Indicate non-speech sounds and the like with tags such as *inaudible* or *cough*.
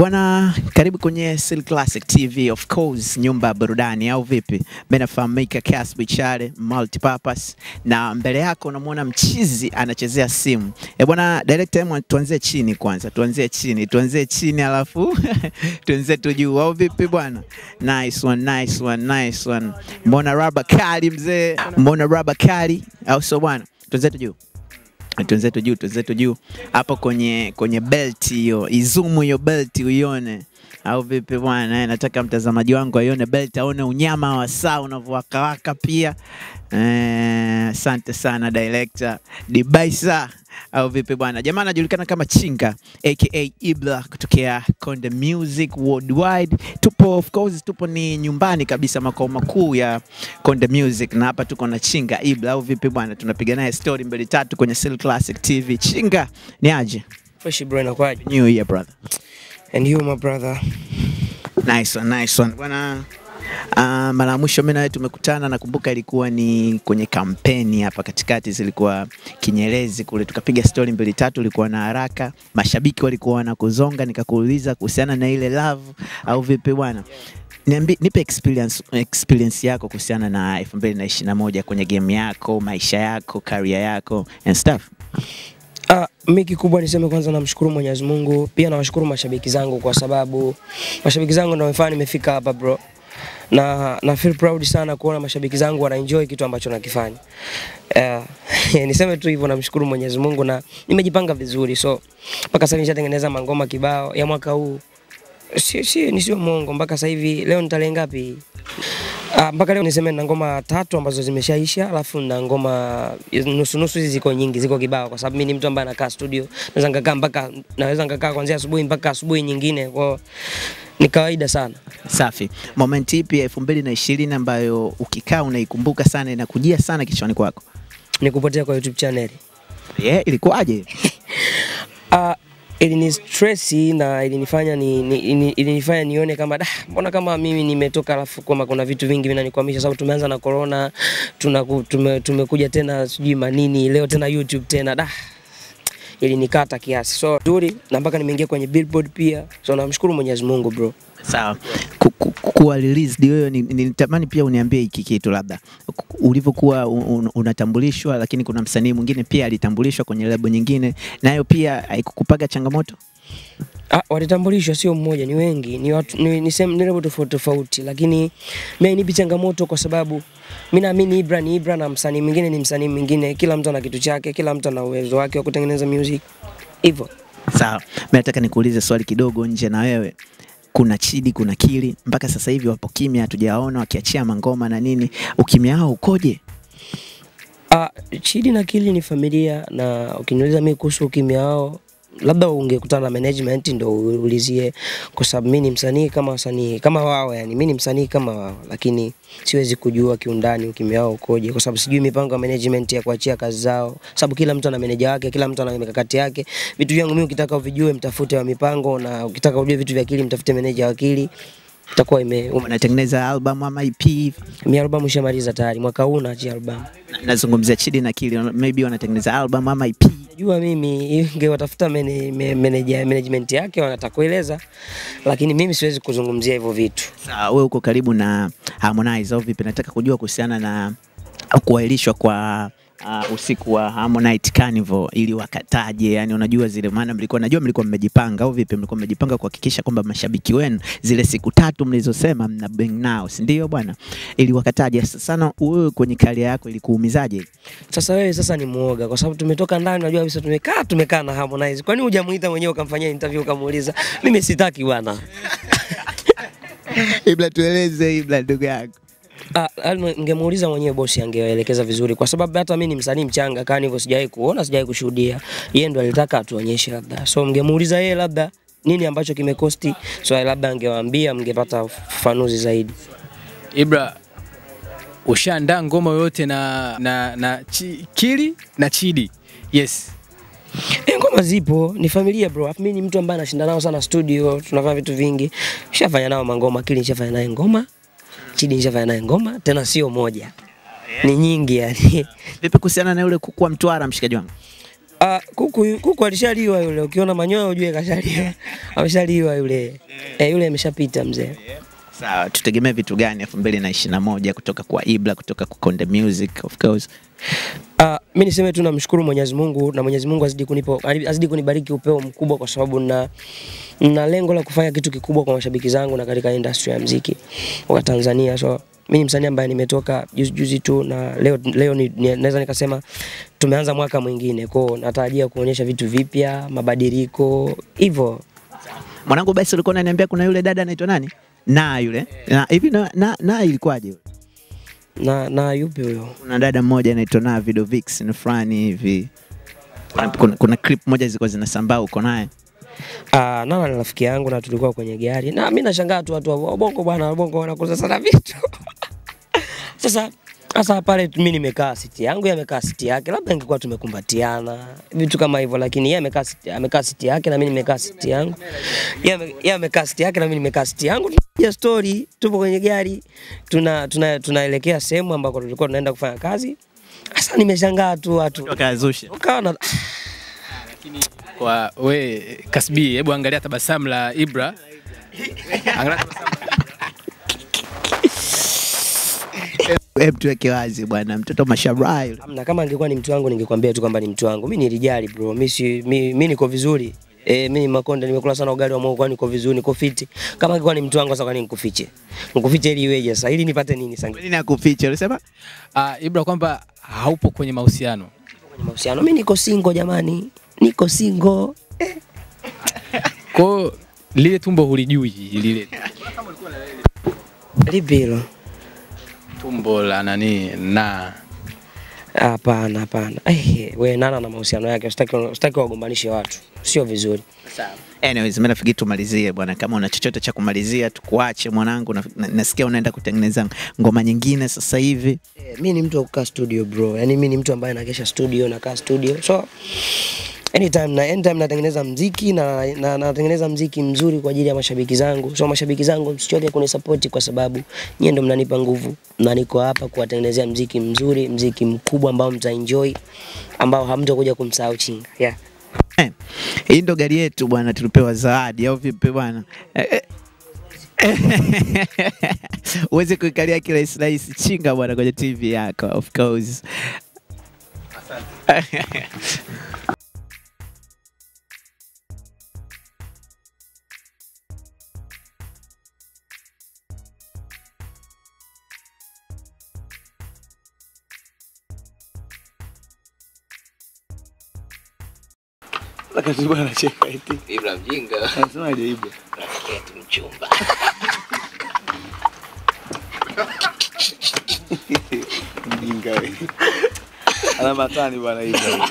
Bwana, karibu kwenye Sil Classic TV, of course, nyumba ya burudani au vipi? Mimi nafahamika Casby Chale, multipurpose, na mbele yako unamwona mchizi anachezea simu. Eh bwana director, hebu tuanzie chini kwanza, tuanzie chini, tuanzie chini alafu *laughs* tuanzie tu juu au vipi bwana? Nice one, nice one, nice one. Mbona raba kali mzee, mbona raba kali au sio bwana? Tuanzie tu juu twenzetu juu tunzetu juu. Hapo kwenye kwenye belt hiyo izumu hiyo belt uione au vipi bwana eh, nataka mtazamaji wangu aione belt aone unyama wa saa unavyowakawaka pia. Eh, asante sana director Dibaisa. Au vipi bwana jamaa anajulikana kama Chinga aka Ibla kutokea Konde Music Worldwide. Tupo of course tupo ni nyumbani kabisa makao makuu ya Konde Music na hapa tuko na Chinga Ibla au vipi bwana tunapiga naye story mbili tatu kwenye Sil Classic TV Chinga ni aje? Fresh bro inakwaje? new year brother And you my brother. Nice one, nice one. Bwana uh, mara ya mwisho mimi na wewe tumekutana, nakumbuka ilikuwa ni kwenye kampeni hapa katikati, zilikuwa Kinyerezi kule, tukapiga stori mbili tatu, ulikuwa na haraka, mashabiki walikuwa wanakuzonga, nikakuuliza kuhusiana na ile love au vipi bwana? Niambi, nipe experience, experience yako kuhusiana na 2021 kwenye game yako, maisha yako, career yako and stuff. Ah, mi kikubwa niseme kwanza namshukuru Mwenyezi Mungu, pia nawashukuru mashabiki zangu kwa sababu mashabiki zangu ndio wamefanya nimefika hapa bro. Na na feel proud sana kuona mashabiki zangu wana enjoy kitu ambacho nakifanya. *laughs* Eh, niseme tu hivyo namshukuru Mwenyezi Mungu na nimejipanga vizuri. So mpaka sasa nishatengeneza mangoma kibao ya mwaka huu. Si si ni sio mongo mpaka sasa hivi leo nitalenga ngapi? Ah, mpaka leo niseme na ngoma tatu ambazo zimeshaisha, alafu na ngoma nusu nusu, hizi ziko nyingi, ziko kibao, kwa sababu mimi ni mtu ambaye anakaa studio, naweza nikakaa mpaka naweza nikakaa kuanzia asubuhi mpaka asubuhi nyingine, kwa ni kawaida sana. Safi. Moment ipi ya 2020 ambayo ukikaa unaikumbuka sana inakujia sana kichwani kwako? Ni kupotea kwa YouTube channel. Yeah, ilikuwaje? *laughs* Ah, ilini stress na ilinifanya ni, ni, ini- ilinifanya nione kama da, mbona kama mimi nimetoka alafu kama kuna vitu vingi vinanikwamisha, sababu tumeanza na corona, tunaku, tume, tumekuja tena sijui manini, leo tena YouTube tena da ilinikata kiasi, so nzuri na mpaka nimeingia kwenye Billboard pia, so namshukuru Mwenyezi Mungu bro. Sawa. Ku- ku- Kuwa released wewe ni- nilitamani pia uniambie hiki kitu labda ulivyokuwa un- unatambulishwa, lakini kuna msanii mwingine pia alitambulishwa kwenye lebo nyingine, nayo pia haikukupaga changamoto? Ah, walitambulishwa sio mmoja, ni wengi, ni watu ni, ni, sehemu- ni lebo tofauti tofauti, lakini mimi nipi changamoto kwa sababu mimi naamini Ibra ni Ibra na msanii mwingine ni msanii mwingine. Kila mtu ana kitu chake, kila mtu ana uwezo wake wa kutengeneza music hivyo. Sawa. Mimi nataka nikuulize swali kidogo nje na wewe. Kuna Chidi, kuna Kili, mpaka sasa hivi wapo kimya, hatujaona wakiachia mangoma na nini. Ukimya wao ukoje? Ah, Chidi na Kili ni familia, na ukiniuliza mimi kuhusu ukimya wao, labda ungekutana na management ndo uulizie, kwa sababu mimi ni msanii kama wasanii kama wao, yani mimi ni msanii kama wao, lakini siwezi kujua kiundani ukimya wao ukoje, kwa sababu sijui mipango ya management ya kuachia kazi zao, sababu kila mtu ana meneja wake, kila mtu ana mikakati yake. Vitu vyangu mimi ukitaka uvijue, mtafute wa mipango, na ukitaka ujue vitu vya akili, mtafute meneja wa akili itakuwa ime Unatengeneza album ama EP mi album ishamaliza tayari, mwaka huu naachia album. Na- Nazungumzia Chidi na Kili, maybe wanatengeneza album ama EP. Najua mimi ingewatafuta mene- meneja management yake wanatakueleza, lakini mimi siwezi kuzungumzia hivyo vitu. Sawa, wewe uko karibu na Harmonize au vipi? Nataka kujua kuhusiana na kuahirishwa kwa uh, usiku wa Harmonite Carnival ili wakataje, yani unajua zile, maana mlikuwa najua mlikuwa mmejipanga au vipi? Mlikuwa mmejipanga kuhakikisha kwamba mashabiki wenu zile siku tatu mlizosema mna bring nao, si ndio bwana? Ili wakataje sana. Wewe kwenye karia yako ilikuumizaje? Sasa wewe sasa ni muoga, kwa sababu tumetoka ndani, unajua kabisa tumekaa tumekaa na Harmonize. Kwani hujamuita mwenyewe ukamfanyia interview ukamuuliza? Mimi sitaki bwana. *laughs* Ibla, tueleze Ibla, ndugu yako. Ah, ningemuuliza mwenyewe bosi angeelekeza vizuri, kwa sababu hata mimi ni msanii mchanga, kani hivyo sijawahi kuona, sijawahi kushuhudia. Yeye ndo alitaka atuonyeshe labda, so mngemuuliza yeye labda nini ambacho kimekosti, so labda angewaambia, mngepata ufafanuzi zaidi. Ibra, ushaandaa ngoma yoyote na, na, na chi, Kili na Chidi? Yes. E, ngoma zipo, ni familia bro. Afu mimi ni mtu ambaye anashinda nao sana studio, tunafanya vitu vingi. Nishafanya nao mangoma, Kili nishafanya naye ngoma, Chidi nishafanya naye ngoma, tena sio moja, ni nyingi yani. Vipi kuhusiana na yule kuku wa Mtwara, mshikaji wangu? Ah, kuku kuku alishaliwa yule, ukiona manyoya ujue kashaliwa. Ameshaliwa yule. Eh, yule ameshapita mzee. Sawa, tutegemee vitu gani 2021 kutoka kwa Ibra, kutoka kwa Konde Music of course. Uh, mi niseme tu namshukuru Mwenyezi Mungu na Mwenyezi Mungu azidi kunipo azidi kunibariki upeo mkubwa kwa sababu na na lengo la kufanya kitu kikubwa kwa mashabiki zangu na katika industry ya mziki wa Tanzania. So mi ni msanii ambaye nimetoka juzi juzi tu na leo leo ni, ni, naweza nikasema tumeanza mwaka mwingine. Kwao natarajia kuonyesha vitu vipya, mabadiliko hivyo. Mwanangu basi ulikuwa unaniambia kuna yule dada anaitwa nani? Na yule. Na hivi na, na, na ilikuwaje? Na na yupi huyo? Kuna dada mmoja anaitwa na Video Vixen fulani hivi. Kuna, kuna, kuna clip moja zilikuwa zinasambaa uko naye. Ah, Nana ni rafiki yangu na tulikuwa kwenye gari. Na mimi nashangaa tu watu wa Bongo bwana, Bongo wanakosa sana vitu. *laughs* Sasa sasa pale tu mimi nimekaa siti yangu, yeye amekaa siti yake, labda ingekuwa tumekumbatiana vitu kama hivyo, lakini yeye amekaa siti, amekaa siti yake na mimi nimekaa siti yangu. Yeye amekaa siti yake na mimi nimekaa siti yangu. Tunapiga story, tupo kwenye gari, tuna tuna tunaelekea sehemu ambako tulikuwa tunaenda kufanya kazi. Sasa nimeshangaa tu watu Wakazusha. ukaona Kwa we Kasbi, hebu angalia tabasamu la Ibra. Angalia *laughs* tabasamu. Hebu tuweke wazi bwana, mtoto mashallah yule. Amna, kama angekuwa ni mtu wangu ningekwambia tu kwamba ni mtu wangu. Mimi nilijali bro, mimi si mimi mi niko vizuri. Eh, mimi Makonda nimekula sana ugali wa muhogo, niko vizuri, niko fiti. Kama angekuwa ni mtu wangu sasa, kwani nikufiche? Nikufiche ili iweje sasa? Ili nipate nini sasa? Kwani nakufiche? Unasema ah, Ah, Ibra kwamba haupo kwenye mahusiano. Kwenye mahusiano mimi niko single jamani, niko single. Kwa lile tumbo hulijui lile Lipi hilo? Tumbo la nani na Hapana, hapana. Eh, we Nana na mahusiano yake, usitaki usitaki wagombanishe watu. Sio vizuri. Anyways, mimi nafikiri tumalizie bwana, kama una chochote cha kumalizia tukuache mwanangu. Na, na, nasikia unaenda kutengeneza ngoma nyingine sasa hivi. Eh, mimi ni mtu wa kukaa studio bro, yaani mimi ni mtu ambaye nakesha studio, nakaa studio, so anytime na anytime natengeneza mziki na, na natengeneza mziki mzuri kwa ajili ya mashabiki zangu. So mashabiki zangu msichoke kunisapoti kwa sababu nyie ndo mnanipa nguvu, na niko hapa kuwatengenezea mziki mzuri, mziki mkubwa ambao mtaenjoy, ambao hamtakuja kumsahau chinga. Yeah. Eh, Hii ndo gari yetu bwana, tulipewa zawadi au vipi bwana? Eh, eh. *laughs* Uweze kuikalia kirahisi rahisi chinga bwana kwenye TV yako of course. *laughs* Wakati bwana anacheka eti. Ibra mjinga, Anasemaje Ibra? rafiki yetu mchumba. Mjinga wewe. Ana matani bwana Ibra. *laughs*